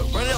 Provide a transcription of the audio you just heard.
to run